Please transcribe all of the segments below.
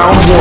round one.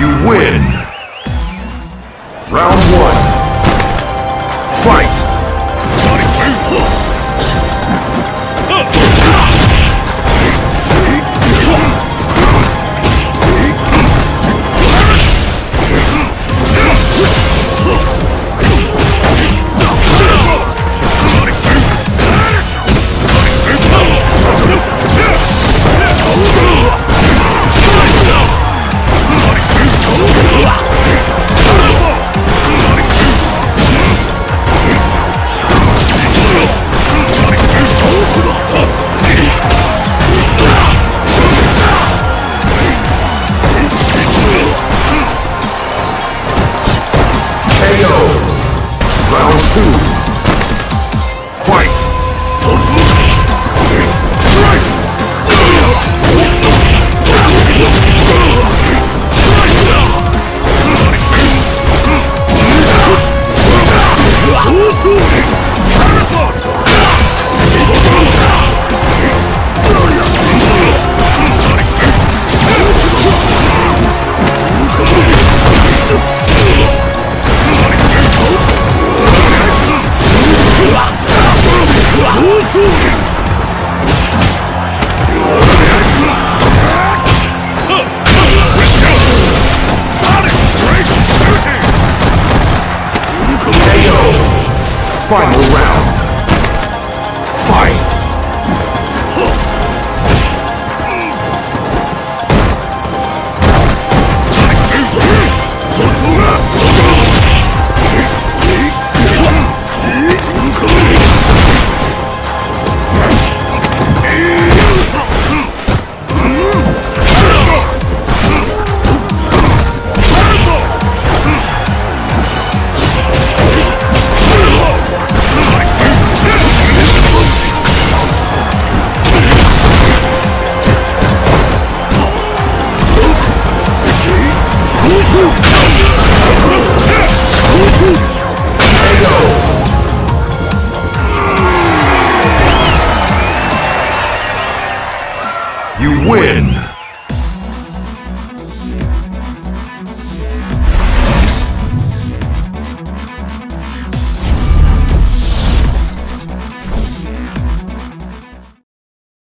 You win! Round one. Final round. Win!